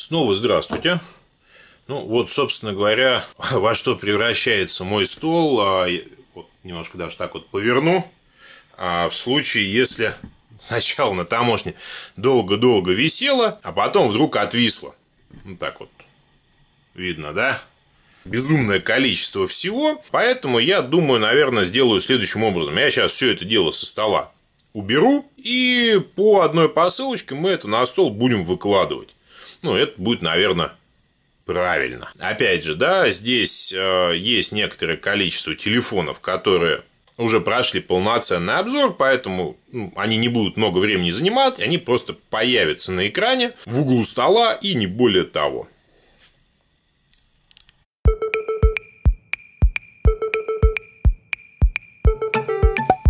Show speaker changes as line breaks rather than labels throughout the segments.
Снова здравствуйте. Ну, вот, собственно говоря, во что превращается мой стол. А, вот, немножко даже так вот поверну. А в случае, если сначала на таможне долго-долго висело, а потом вдруг отвисло. Ну, так вот видно, да? Безумное количество всего. Поэтому я думаю, наверное, сделаю следующим образом. Я сейчас все это дело со стола уберу, и по одной посылочке мы это на стол будем выкладывать. Ну, это будет, наверное, правильно. Опять же, да, здесь э, есть некоторое количество телефонов, которые уже прошли полноценный обзор, поэтому ну, они не будут много времени занимать, они просто появятся на экране в углу стола и не более того.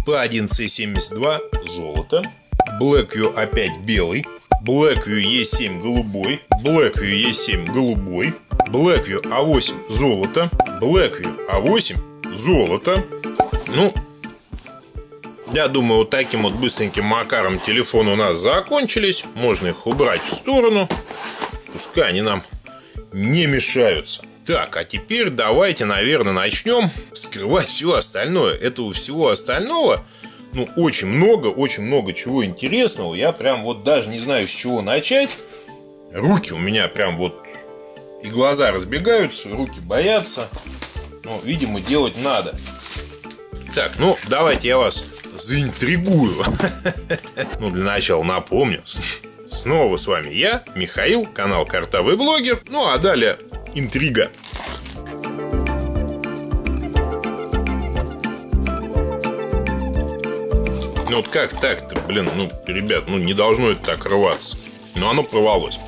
P1172 золото, Blackview опять белый, Blackview E7 голубой, Blackview E7 голубой, Blackview A8 золото, Blackview A8 золото. Ну, я думаю, вот таким вот быстреньким макаром телефоны у нас закончились. Можно их убрать в сторону. Пускай они нам не мешаются. Так, а теперь давайте, наверное, начнем вскрывать все остальное. Этого всего остального, ну, очень много, очень много чего интересного. Я прям вот даже не знаю, с чего начать. Руки у меня прям вот и глаза разбегаются, руки боятся. Ну, видимо, делать надо. Так, ну, давайте я вас заинтригую. Ну, для начала напомню. Снова с вами я, Михаил, канал Картовый блогер. Ну, а далее интрига. Ну вот как так-то, блин, ну, ребят, ну не должно это так рваться. Но оно порвалось.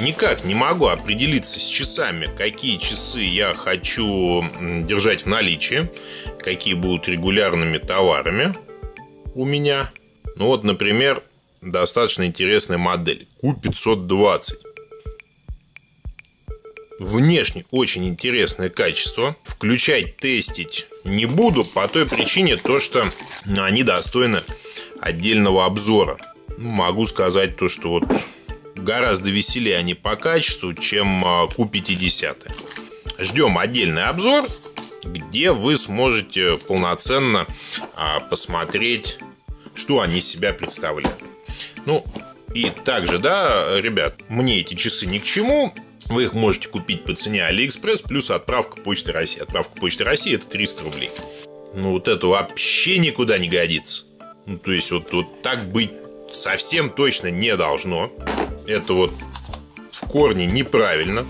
Никак не могу определиться с часами, какие часы я хочу держать в наличии, какие будут регулярными товарами у меня. Ну вот, например, достаточно интересная модель Q520 внешне очень интересное качество. Включать, тестить не буду по той причине, то, что они достойны отдельного обзора. Ну, могу сказать то, что вот гораздо веселее они по качеству, чем Q50. А, Ждем отдельный обзор, где вы сможете полноценно а, посмотреть, что они себя представляют. Ну, и также, да, ребят, мне эти часы ни к чему. Вы их можете купить по цене Алиэкспресс плюс отправка Почты России. Отправка Почты России это 300 рублей. Ну, вот это вообще никуда не годится. Ну, то есть, вот, вот так быть совсем точно не должно. Это вот в корне неправильно.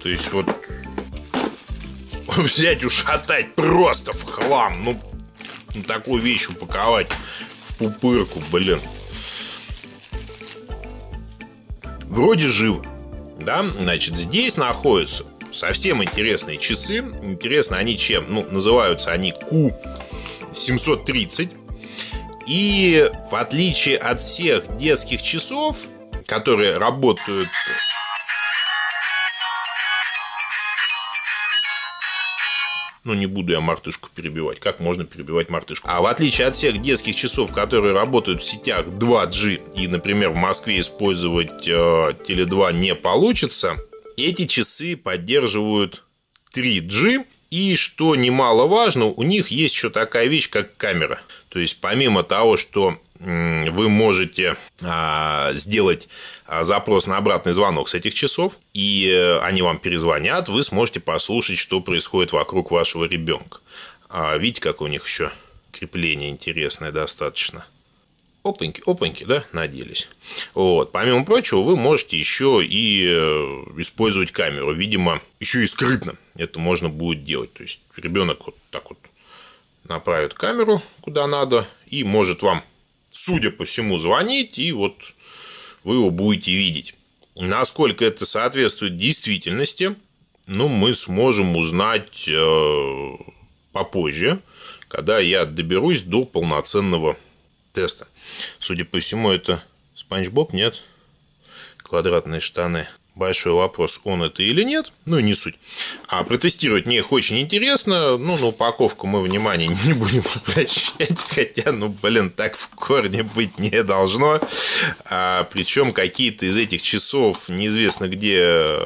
То есть, вот взять ушатать просто в хлам. Ну, такую вещь упаковать в пупырку, блин. Вроде живо. Да, значит, здесь находятся совсем интересные часы. Интересно они чем? Ну, называются они Q730. И в отличие от всех детских часов, которые работают Ну, не буду я мартышку перебивать. Как можно перебивать мартышку? А в отличие от всех детских часов, которые работают в сетях 2G, и, например, в Москве использовать э, Теле2 не получится, эти часы поддерживают 3G, и что немаловажно, у них есть еще такая вещь, как камера. То есть, помимо того, что вы можете а, сделать а, запрос на обратный звонок с этих часов, и э, они вам перезвонят, вы сможете послушать, что происходит вокруг вашего ребенка. А видите, как у них еще крепление интересное достаточно. Опаньки, опаньки, да, наделись. Вот. Помимо прочего, вы можете еще и э, использовать камеру. Видимо, еще и скрытно это можно будет делать. То есть, ребенок вот так вот направит камеру куда надо и может вам судя по всему, звонить, и вот вы его будете видеть. Насколько это соответствует действительности, ну, мы сможем узнать э, попозже, когда я доберусь до полноценного теста. Судя по всему, это Спанч Боб, нет? Квадратные штаны. Большой вопрос, он это или нет, ну не суть. А протестировать мне их очень интересно. Ну, на упаковку мы внимания не будем обращать, хотя, ну, блин, так в корне быть не должно. А, причем какие-то из этих часов неизвестно где э,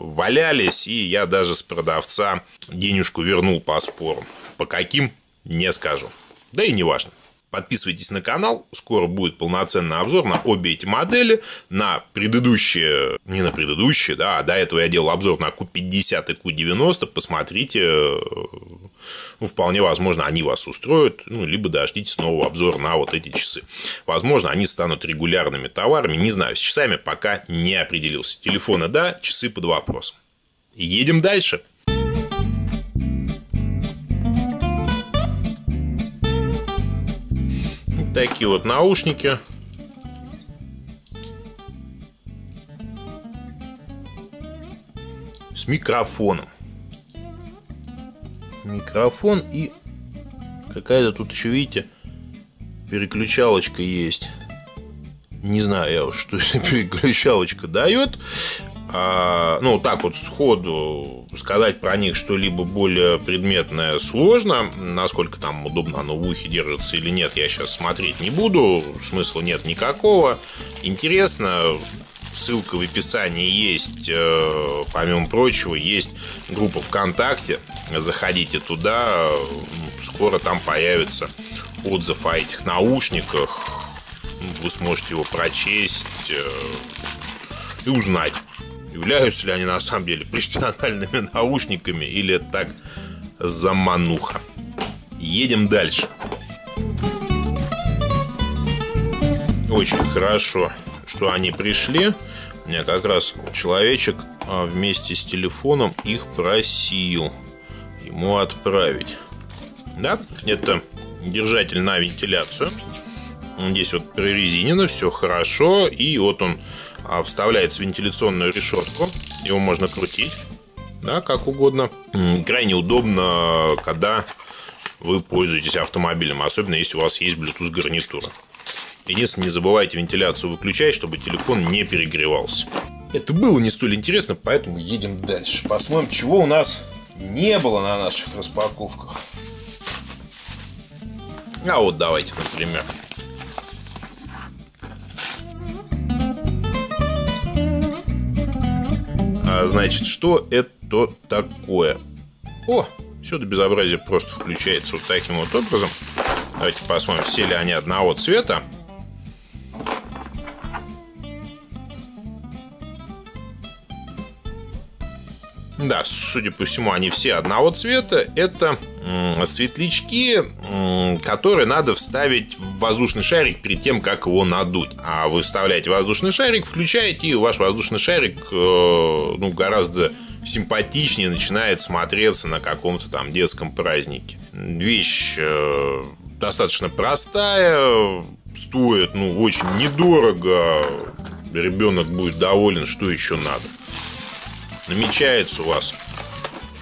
валялись, и я даже с продавца денежку вернул по спору. По каким, не скажу. Да и не важно. Подписывайтесь на канал, скоро будет полноценный обзор на обе эти модели, на предыдущие, не на предыдущие, да, а до этого я делал обзор на Q50 и Q90, посмотрите, ну, вполне возможно, они вас устроят, ну, либо дождитесь нового обзора на вот эти часы. Возможно, они станут регулярными товарами, не знаю, с часами пока не определился. Телефоны да, часы под вопросом. Едем дальше. Такие вот наушники. С микрофоном. Микрофон и какая-то тут еще, видите, переключалочка есть. Не знаю я уж, что эта переключалочка дает. А, ну, так вот сходу сказать про них что-либо более предметное сложно. Насколько там удобно оно в ухе держится или нет, я сейчас смотреть не буду. Смысла нет никакого. Интересно, ссылка в описании есть, э, помимо прочего, есть группа ВКонтакте. Заходите туда, скоро там появится отзыв о этих наушниках. Вы сможете его прочесть э, и узнать, являются ли они на самом деле профессиональными наушниками или так замануха. Едем дальше. Очень хорошо, что они пришли. У меня как раз человечек а, вместе с телефоном их просил ему отправить. Да, это держатель на вентиляцию. Здесь вот прорезинено, все хорошо. И вот он вставляется в вентиляционную решетку. Его можно крутить, да, как угодно. Крайне удобно, когда вы пользуетесь автомобилем, особенно если у вас есть Bluetooth гарнитура. Единственное, не забывайте вентиляцию выключать, чтобы телефон не перегревался. Это было не столь интересно, поэтому едем дальше. Посмотрим, чего у нас не было на наших распаковках. А вот давайте, например. А, значит, что это такое? О, все это безобразие просто включается вот таким вот образом. Давайте посмотрим, все ли они одного цвета. Да, судя по всему, они все одного цвета. Это светлячки, которые надо вставить в воздушный шарик перед тем, как его надуть. А вы вставляете воздушный шарик, включаете, и ваш воздушный шарик э, ну, гораздо симпатичнее начинает смотреться на каком-то там детском празднике. Вещь э, достаточно простая, стоит ну, очень недорого. Ребенок будет доволен, что еще надо намечается у вас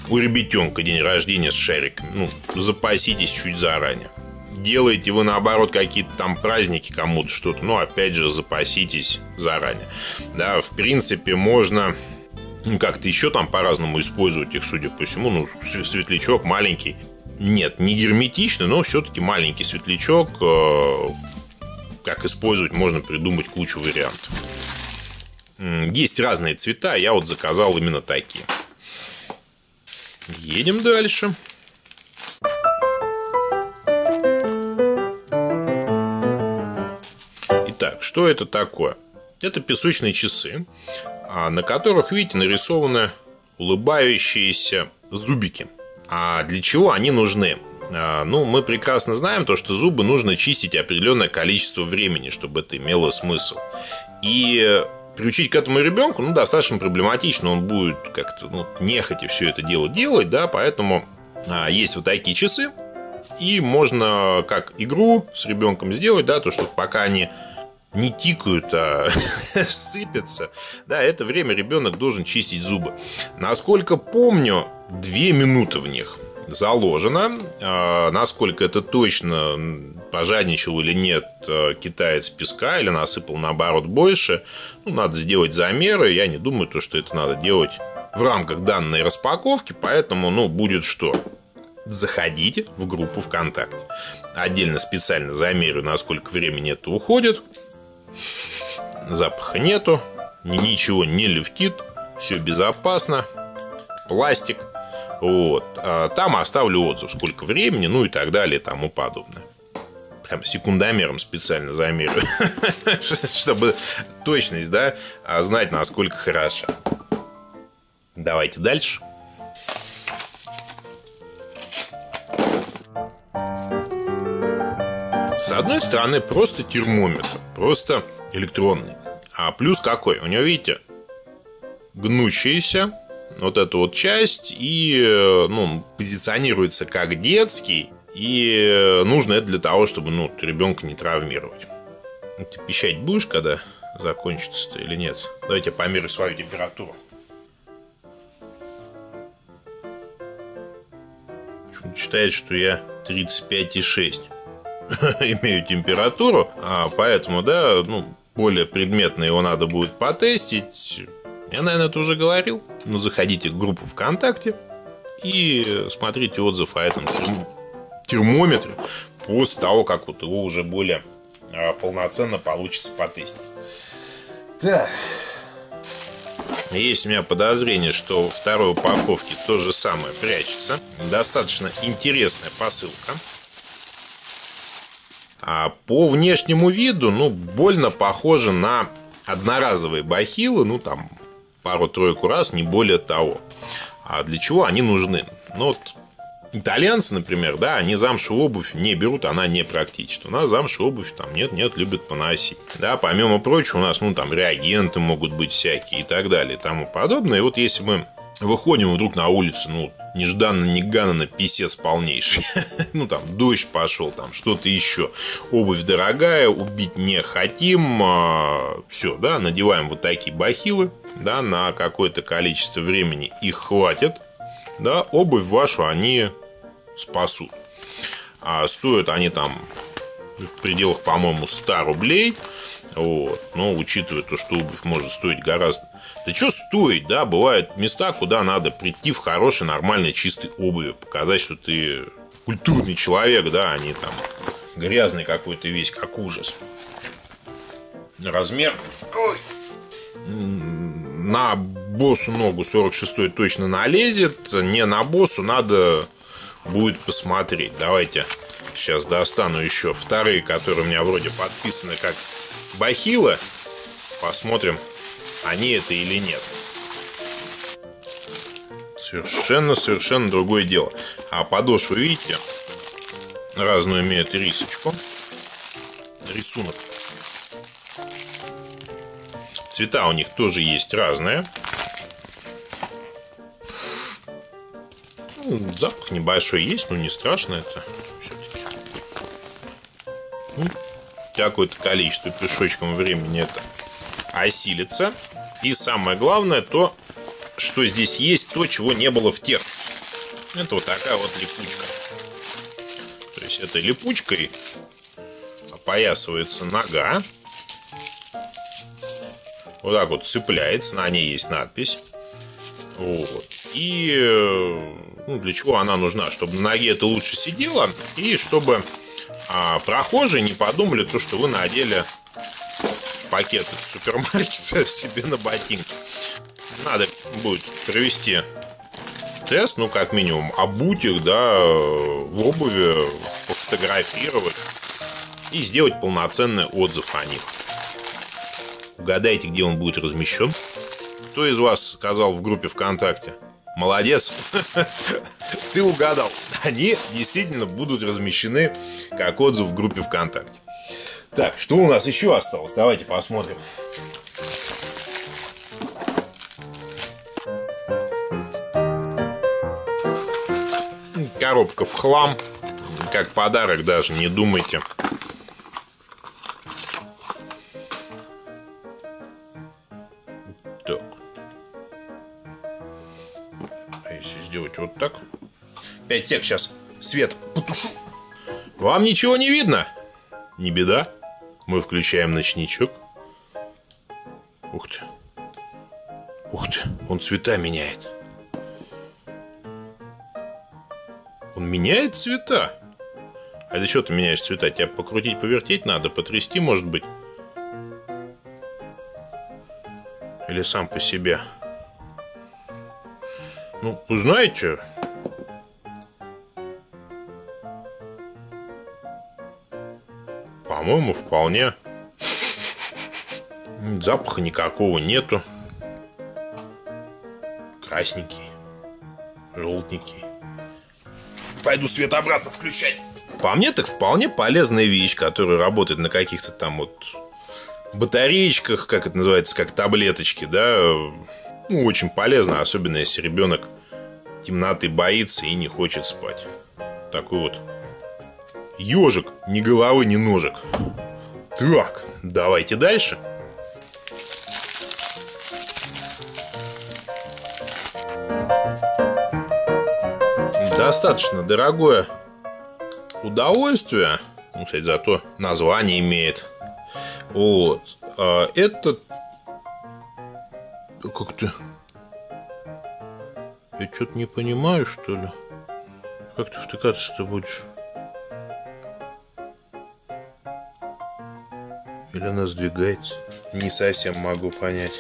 у ребятенка день рождения с шариками, ну, запаситесь чуть заранее. Делаете вы наоборот какие-то там праздники кому-то что-то, ну, опять же, запаситесь заранее. Да, в принципе, можно ну, как-то еще там по-разному использовать их, судя по всему, ну, светлячок маленький. Нет, не герметичный, но все-таки маленький светлячок. Э, как использовать, можно придумать кучу вариантов. Есть разные цвета, я вот заказал именно такие. Едем дальше. Итак, что это такое? Это песочные часы, а, на которых, видите, нарисованы улыбающиеся зубики. А для чего они нужны? А, ну, мы прекрасно знаем то, что зубы нужно чистить определенное количество времени, чтобы это имело смысл. И приучить к этому ребенку, ну, достаточно проблематично. Он будет как-то, ну, нехотя все это дело делать, да, поэтому а, есть вот такие часы, и можно как игру с ребенком сделать, да, то, что пока они не тикают, а сыпятся, да, это время ребенок должен чистить зубы. Насколько помню, две минуты в них. Заложено. А, насколько это точно, пожадничал или нет э, китаец песка или насыпал наоборот больше, ну, надо сделать замеры. Я не думаю, то, что это надо делать в рамках данной распаковки, поэтому, ну, будет что? Заходите в группу ВКонтакте. Отдельно специально замерю, насколько времени это уходит. Запаха нету, ничего не люфтит, все безопасно. Пластик, вот. А там оставлю отзыв, сколько времени, ну и так далее и тому подобное. Прям секундомером специально замерю, чтобы точность, да, а знать, насколько хороша. Давайте дальше. С одной стороны, просто термометр, просто электронный. А плюс какой? У него, видите, гнущийся, вот эту вот часть и э, ну, позиционируется как детский. И нужно это для того, чтобы ну, ребенка не травмировать. Ты пищать будешь, когда закончится или нет? Давайте померю свою температуру. Считает, что я 35,6 имею температуру, а поэтому, да, ну, более предметно его надо будет потестить. Я, наверное, это уже говорил. Но заходите в группу ВКонтакте и смотрите отзыв о этом термометре после того, как вот его уже более а, полноценно получится потестить. Так. Есть у меня подозрение, что во второй упаковке то же самое прячется. Достаточно интересная посылка. А по внешнему виду, ну, больно похоже на одноразовые бахилы, ну, там, пару-тройку раз, не более того. А для чего они нужны? Ну, вот итальянцы, например, да, они замшевую обувь не берут, она не практична. У нас замшевую обувь там нет-нет, любят поносить. Да, помимо прочего, у нас, ну, там, реагенты могут быть всякие и так далее и тому подобное. И вот если мы выходим вдруг на улицу, ну, нежданно-неганно писец полнейший. ну, там, дождь пошел, там, что-то еще. Обувь дорогая, убить не хотим. А, все, да, надеваем вот такие бахилы, да, на какое-то количество времени их хватит. Да, обувь вашу они спасут. А стоят они там в пределах, по-моему, 100 рублей. Вот. Но учитывая то, что обувь может стоить гораздо да что стоить, да, бывают места, куда надо прийти в хорошей, нормальной, чистой обуви, показать, что ты культурный человек, да, а не там грязный какой-то весь, как ужас. Размер на боссу ногу 46 точно налезет, не на боссу, надо будет посмотреть. Давайте сейчас достану еще вторые, которые у меня вроде подписаны как бахилы. Посмотрим, они это или нет. Совершенно-совершенно другое дело. А подошву, видите, разную имеют рисочку. Рисунок. Цвета у них тоже есть разные. Ну, запах небольшой есть, но не страшно это. Ну, какое-то количество пешочком времени это осилится. И самое главное, то, что здесь есть, то, чего не было в тех. Это вот такая вот липучка. То есть этой липучкой опоясывается нога. Вот так вот цепляется, на ней есть надпись. Вот. И ну, для чего она нужна? Чтобы на ноге это лучше сидело, и чтобы а, прохожие не подумали то, что вы надели пакет из супермаркета себе на ботинки. Надо будет провести тест, ну, как минимум, обуть их, да, в обуви, пофотографировать и сделать полноценный отзыв о них. Угадайте, где он будет размещен. Кто из вас сказал в группе ВКонтакте? Молодец, ты угадал. Они действительно будут размещены как отзыв в группе ВКонтакте. Так, что у нас еще осталось? Давайте посмотрим. Коробка в хлам. Как подарок даже, не думайте. 5 сек сейчас. Свет потушу. Вам ничего не видно? Не беда. Мы включаем ночничок. Ух ты. Ух ты, он цвета меняет. Он меняет цвета? А это что ты меняешь цвета? Тебя покрутить, повертеть надо, потрясти, может быть? Или сам по себе? Ну, знаете, по-моему, вполне. Запаха никакого нету. Красненький, желтенький. Пойду свет обратно включать. По мне, так вполне полезная вещь, которая работает на каких-то там вот батареечках, как это называется, как таблеточки, да. Ну, очень полезно, особенно если ребенок темноты боится и не хочет спать. Такой вот ежик, ни головы, ни ножек. Так, давайте дальше. Достаточно дорогое удовольствие. Ну, кстати, зато название имеет. Вот. А это... Как ты... Я что-то не понимаю, что ли? Как ты втыкаться-то будешь? Или она сдвигается? Не совсем могу понять.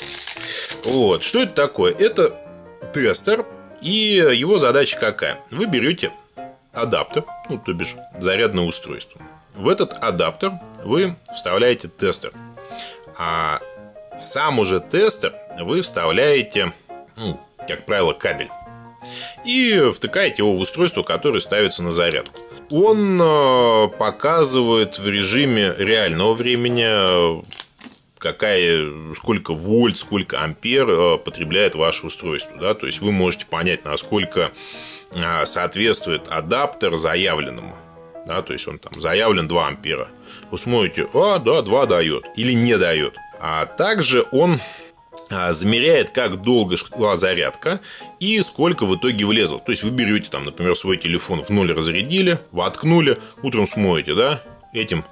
Вот, что это такое? Это тестер, и его задача какая? Вы берете адаптер, ну, то бишь зарядное устройство. В этот адаптер вы вставляете тестер. А сам уже тестер вы вставляете, ну, как правило, кабель. И втыкаете его в устройство, которое ставится на зарядку. Он э, показывает в режиме реального времени, какая, сколько вольт, сколько ампер э, потребляет ваше устройство. Да? То есть вы можете понять, насколько э, соответствует адаптер заявленному. Да? То есть он там заявлен 2 ампера. Вы смотрите, а, да, 2 дает или не дает. А также он замеряет, как долго шла зарядка и сколько в итоге влезло. То есть вы берете там, например, свой телефон в ноль разрядили, воткнули, утром смоете, да, этим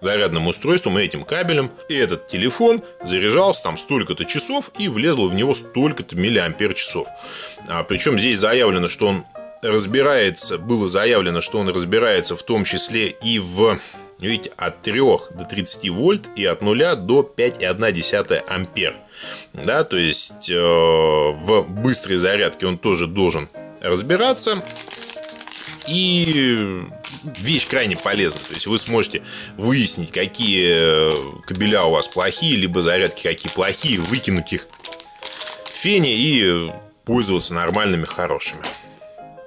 зарядным устройством и этим кабелем. И этот телефон заряжался там столько-то часов и влезло в него столько-то миллиампер часов. А, причем здесь заявлено, что он разбирается, было заявлено, что он разбирается в том числе и в видите, от 3 до 30 вольт и от 0 до 5,1 ампер. Да, то есть э, в быстрой зарядке он тоже должен разбираться. И вещь крайне полезна. То есть вы сможете выяснить, какие кабеля у вас плохие, либо зарядки какие плохие, выкинуть их в фене и пользоваться нормальными, хорошими.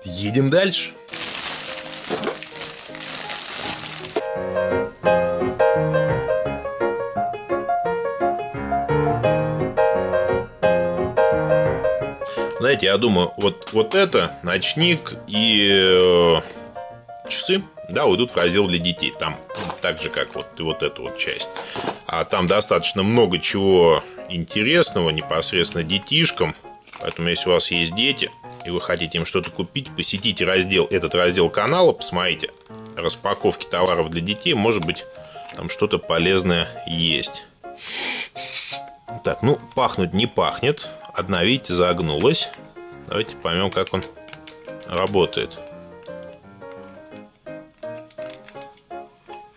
Едем дальше. Знаете, я думаю, вот, вот это, ночник и э, часы, да, уйдут в раздел для детей. Там так же, как вот, и вот эта вот часть. А там достаточно много чего интересного непосредственно детишкам. Поэтому, если у вас есть дети, и вы хотите им что-то купить, посетите раздел, этот раздел канала, посмотрите распаковки товаров для детей, может быть, там что-то полезное есть. Так, ну, пахнуть не пахнет. Одна, видите, загнулась. Давайте поймем, как он работает.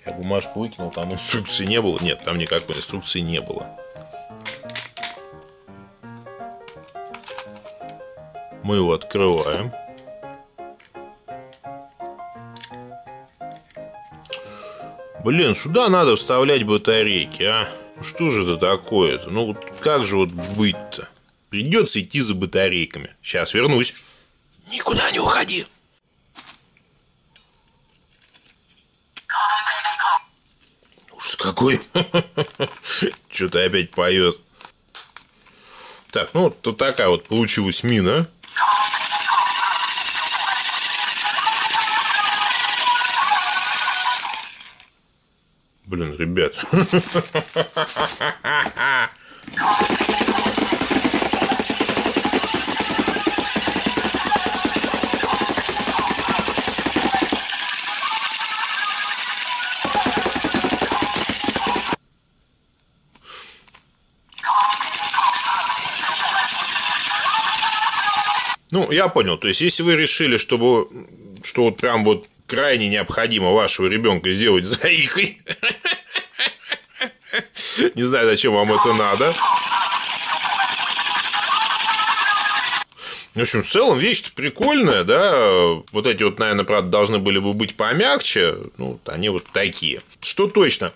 Я бумажку выкинул, там инструкции не было. Нет, там никакой инструкции не было. Мы его открываем. Блин, сюда надо вставлять батарейки, а? Ну что же это такое-то? Ну как же вот быть-то? Придется идти за батарейками. Сейчас вернусь. Никуда не уходи. Ужас какой. Что-то опять поет. Так, ну, вот такая вот получилась мина. Блин, ребят. я понял. То есть, если вы решили, чтобы, что вот прям вот крайне необходимо вашего ребенка сделать заикой, не знаю, зачем вам это надо. В общем, в целом вещь-то прикольная, да. Вот эти вот, наверное, правда, должны были бы быть помягче. Ну, они вот такие. Что точно?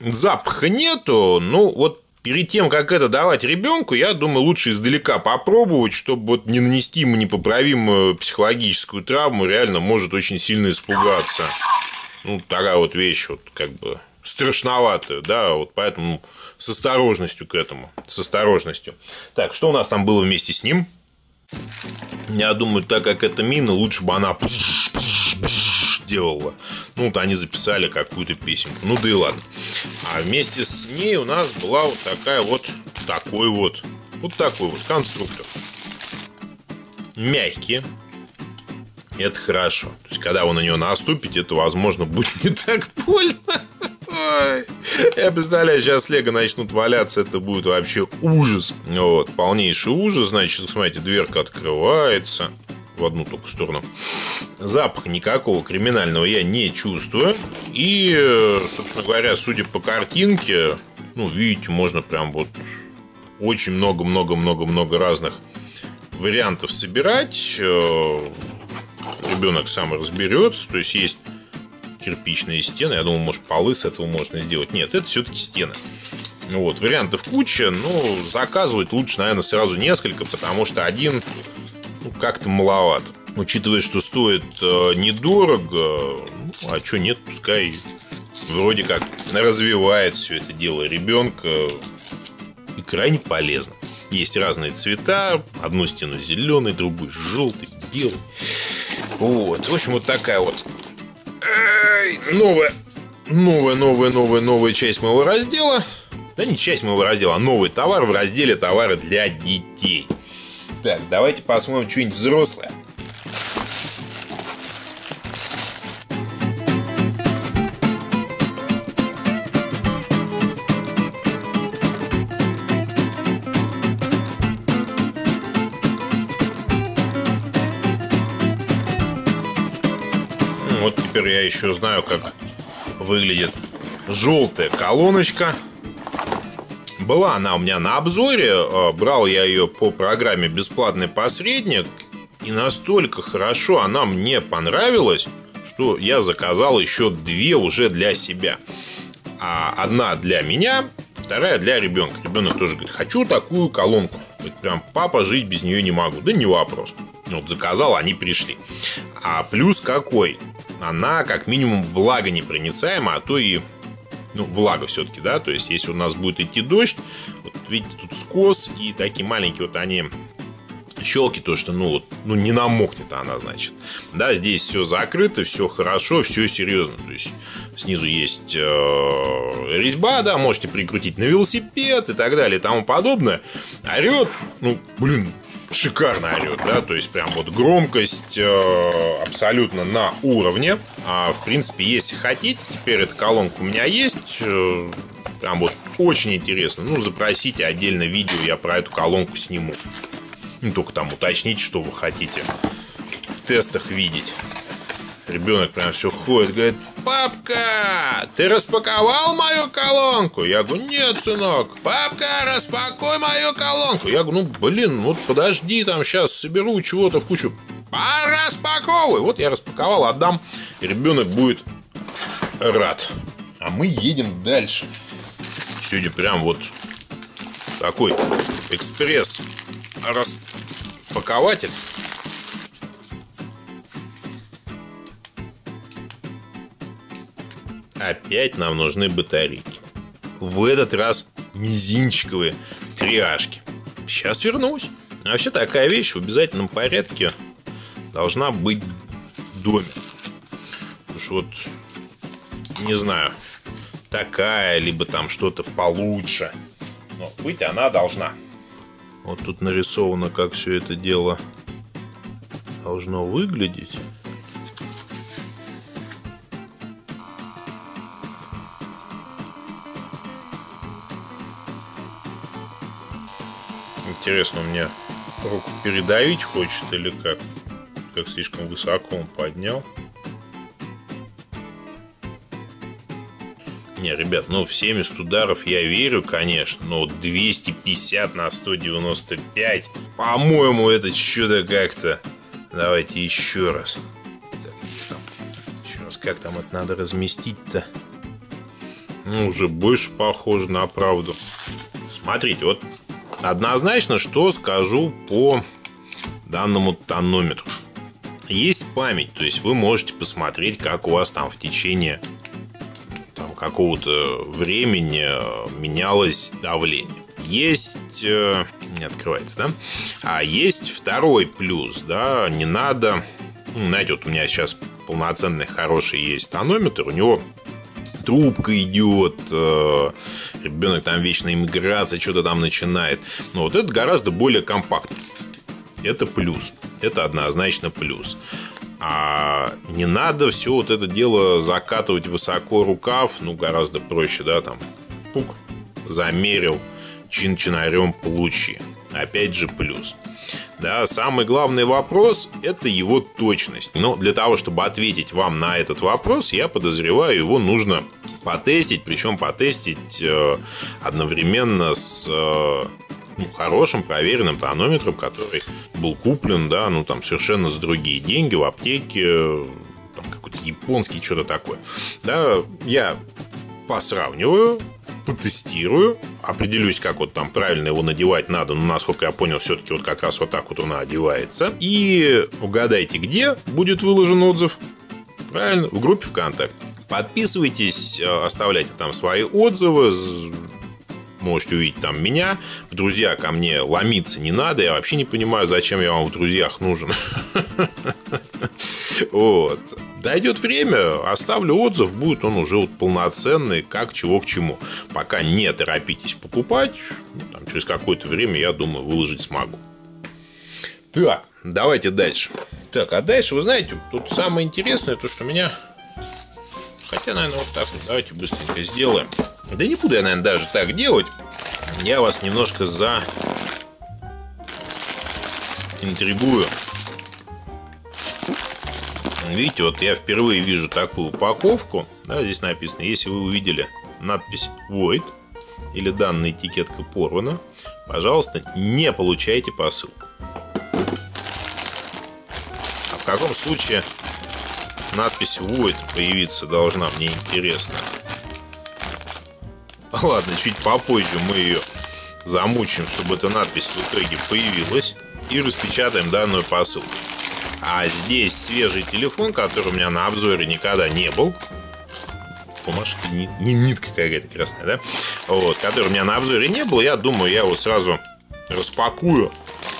Запаха нету. Ну, вот перед тем, как это давать ребенку, я думаю, лучше издалека попробовать, чтобы вот не нанести ему непоправимую психологическую травму, реально может очень сильно испугаться. Ну, такая вот вещь, вот как бы страшноватая, да, вот поэтому с осторожностью к этому, с осторожностью. Так, что у нас там было вместе с ним? Я думаю, так как это мина, лучше бы она делала. Ну, вот они записали какую-то песенку. Ну, да и ладно. А вместе с ней у нас была вот такая вот, такой вот, вот такой вот конструктор. Мягкий. Это хорошо. То есть, когда вы на него наступите, это, возможно, будет не так больно. Я представляю, сейчас Лего начнут валяться, это будет вообще ужас. Вот, полнейший ужас. Значит, смотрите, дверка открывается в одну только сторону. Запах никакого криминального я не чувствую. И, собственно говоря, судя по картинке, ну, видите, можно прям вот очень много-много-много-много разных вариантов собирать. Э, Ребенок сам разберется. То есть есть кирпичные стены. Я думаю, может, полы с этого можно сделать. Нет, это все-таки стены. Вот, вариантов куча, но заказывать лучше, наверное, сразу несколько, потому что один ну, как-то маловат. Учитывая, что стоит э, недорого, ну, а что нет, пускай вроде как развивает все это дело ребенка и крайне полезно. Есть разные цвета, одну стену зеленый, другую желтый, белый. Вот, в общем, вот такая вот новая, новая, новая, новая, новая часть моего раздела. Да не часть моего раздела, а новый товар в разделе товары для детей. Так, давайте посмотрим что-нибудь взрослое. Вот теперь я еще знаю, как выглядит желтая колоночка. Была она у меня на обзоре, а, брал я ее по программе «Бесплатный посредник», и настолько хорошо она мне понравилась, что я заказал еще две уже для себя. А одна для меня, вторая для ребенка. Ребенок тоже говорит, хочу такую колонку. Говорит, прям, папа, жить без нее не могу. Да не вопрос. Вот заказал, они пришли. А плюс какой? она как минимум влагонепроницаема, а то и ну, влага все-таки, да, то есть если у нас будет идти дождь, вот видите, тут скос и такие маленькие вот они щелки, то что, ну, вот, ну, не намокнет она, значит. Да, здесь все закрыто, все хорошо, все серьезно. То есть снизу есть э, резьба, да, можете прикрутить на велосипед и так далее и тому подобное. Орет, ну, блин, шикарно орет, да, то есть прям вот громкость э, абсолютно на уровне. А, в принципе, если хотите, теперь эта колонка у меня есть, э, прям вот очень интересно. Ну, запросите отдельно видео, я про эту колонку сниму. Ну, только там уточните, что вы хотите в тестах видеть. Ребенок прям все ходит, говорит, папка, ты распаковал мою колонку? Я говорю, нет, сынок. Папка, распакуй мою колонку. Я говорю, ну, блин, вот подожди, там сейчас соберу чего-то в кучу. Распаковывай. Вот я распаковал, отдам. И ребенок будет рад. А мы едем дальше. Сегодня прям вот такой экспресс распакователь. Опять нам нужны батарейки. В этот раз мизинчиковые триашки. Сейчас вернусь. Вообще такая вещь в обязательном порядке должна быть в доме. Уж вот, не знаю, такая, либо там что-то получше. Но быть она должна. Вот тут нарисовано, как все это дело должно выглядеть. Интересно, у меня руку передавить хочет или как? Как слишком высоко он поднял. Не, ребят, ну в 70 ударов я верю, конечно, но 250 на 195, по-моему, это что-то как-то. Давайте еще раз. Еще раз, как там это надо разместить-то? Ну, уже больше похоже на правду. Смотрите, вот однозначно, что скажу по данному тонометру. Есть память, то есть вы можете посмотреть, как у вас там в течение какого-то времени э, менялось давление. Есть... Э, не открывается, да? А есть второй плюс, да, не надо... Ну, знаете, вот у меня сейчас полноценный хороший есть тонометр, у него трубка идет, э, ребенок там вечно иммиграция, что-то там начинает. Но вот это гораздо более компактно. Это плюс. Это однозначно плюс. А не надо все вот это дело закатывать высоко рукав, ну, гораздо проще, да, там, пук, замерил, чин-чинарем получи. Опять же плюс. Да, самый главный вопрос – это его точность. Но для того, чтобы ответить вам на этот вопрос, я подозреваю, его нужно потестить, причем потестить э, одновременно с э, ну, хорошим, проверенным тонометром, который был куплен, да, ну, там, совершенно за другие деньги в аптеке, там, какой-то японский, что-то такое. Да, я посравниваю, потестирую, определюсь, как вот там правильно его надевать надо, но насколько я понял, все-таки вот как раз вот так вот он одевается. И угадайте, где будет выложен отзыв? Правильно, в группе ВКонтакте. Подписывайтесь, э, оставляйте там свои отзывы, можете увидеть там меня. В друзья ко мне ломиться не надо. Я вообще не понимаю, зачем я вам в друзьях нужен. Вот. Дойдет время, оставлю отзыв, будет он уже вот полноценный, как чего к чему. Пока не торопитесь покупать, ну, там, через какое-то время, я думаю, выложить смогу. Так, давайте дальше. Так, а дальше, вы знаете, тут самое интересное, то, что меня... Хотя, наверное, вот так вот, давайте быстренько сделаем. Да не буду я, наверное, даже так делать. Я вас немножко за интригую. Видите, вот я впервые вижу такую упаковку. Да, здесь написано, если вы увидели надпись Void или данная этикетка порвана, пожалуйста, не получайте посылку. А в каком случае надпись Void появиться должна, мне интересно. Ладно, чуть попозже мы ее замучим, чтобы эта надпись в итоге появилась. И распечатаем данную посылку. А здесь свежий телефон, который у меня на обзоре никогда не был. Бумажка не, не нитка какая-то красная, да? Вот, который у меня на обзоре не был. Я думаю, я его сразу распакую,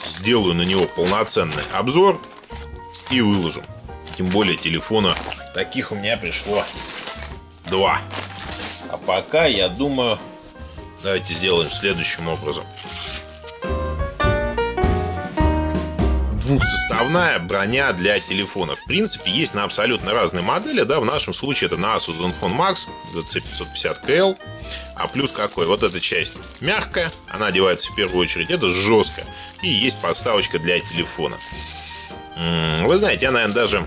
сделаю на него полноценный обзор и выложу. Тем более телефона таких у меня пришло два. А пока, я думаю, давайте сделаем следующим образом. Двухсоставная броня для телефона. В принципе, есть на абсолютно разные модели. Да, в нашем случае это на Asus Zenfone Max ZC550KL. А плюс какой? Вот эта часть мягкая, она одевается в первую очередь. Это жестко. И есть подставочка для телефона. Вы знаете, я, наверное, даже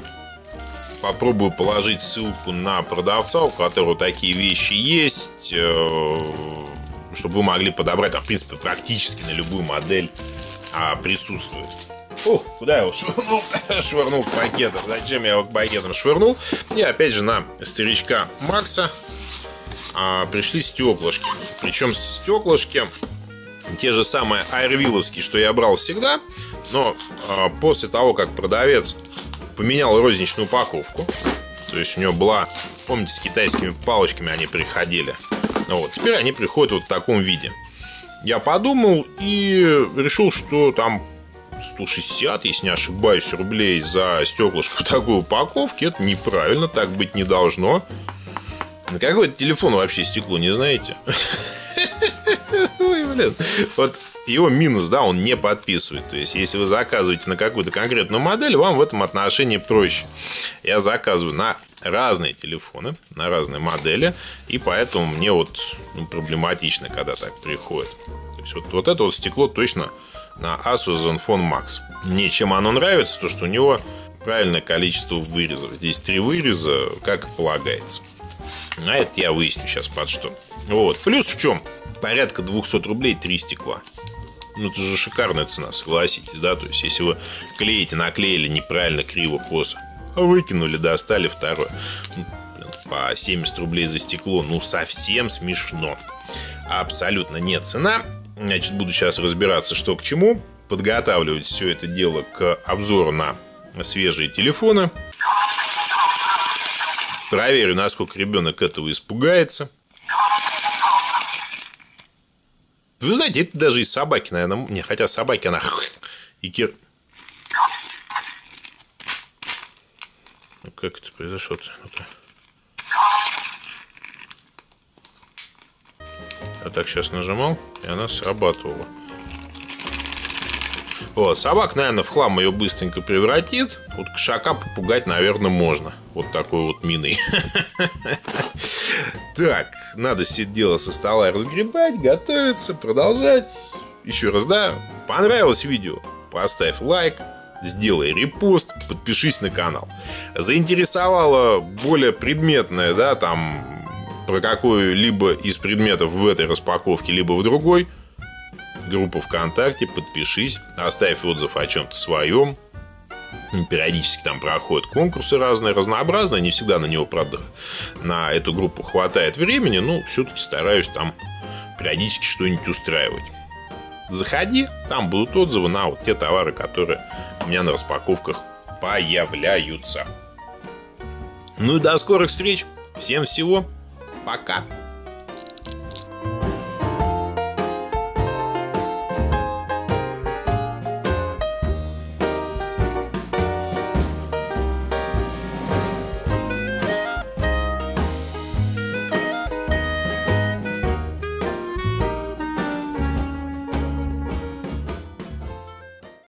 попробую положить ссылку на продавца, у которого такие вещи есть, э, чтобы вы могли подобрать, там, в принципе, практически на любую модель а, присутствует. Ух, куда я его швырнул? швырнул в пакетом. Зачем я его к пакетам швырнул? И опять же на старичка Макса а, пришли стеклышки. Причем стеклышки те же самые айрвилловские, что я брал всегда. Но а, после того, как продавец поменял розничную упаковку, то есть у него была, помните, с китайскими палочками они приходили. Ну вот, теперь они приходят вот в таком виде. Я подумал и решил, что там 160, если не ошибаюсь, рублей за стеклышко в такой упаковке. Это неправильно, так быть не должно. На какой телефон вообще стекло, не знаете? Ой, блин. Вот его минус, да, он не подписывает. То есть, если вы заказываете на какую-то конкретную модель, вам в этом отношении проще. Я заказываю на разные телефоны, на разные модели, и поэтому мне вот ну, проблематично, когда так приходит. То есть, вот, вот это вот стекло точно на Asus Zenfone Max. Мне чем оно нравится, то что у него правильное количество вырезов. Здесь три выреза, как и полагается. А это я выясню сейчас под что. Вот. Плюс в чем? Порядка 200 рублей три стекла. Ну, это же шикарная цена, согласитесь, да? То есть, если вы клеите, наклеили неправильно, криво, косо, выкинули, достали второе. Ну, по 70 рублей за стекло, ну, совсем смешно. Абсолютно нет цена. Значит, буду сейчас разбираться, что к чему. Подготавливать все это дело к обзору на свежие телефоны. Проверю, насколько ребенок этого испугается. Вы знаете, это даже из собаки, наверное. Не, хотя собаки, она и кир... Ну, как это произошло-то? Я так сейчас нажимал, и она срабатывала. Вот, собак, наверное, в хлам ее быстренько превратит. Вот кошака попугать, наверное, можно. Вот такой вот миной. Так, надо все дело со стола разгребать, готовиться, продолжать. Еще раз, да, понравилось видео? Поставь лайк, сделай репост, подпишись на канал. Заинтересовало более предметное, да, там, про какую-либо из предметов в этой распаковке, либо в другой – группа ВКонтакте, подпишись, оставь отзыв о чем-то своем. Периодически там проходят конкурсы разные, разнообразные. Не всегда на него, правда, на эту группу хватает времени, но все-таки стараюсь там периодически что-нибудь устраивать. Заходи, там будут отзывы на вот те товары, которые у меня на распаковках появляются. Ну и до скорых встреч. Всем всего. Пока.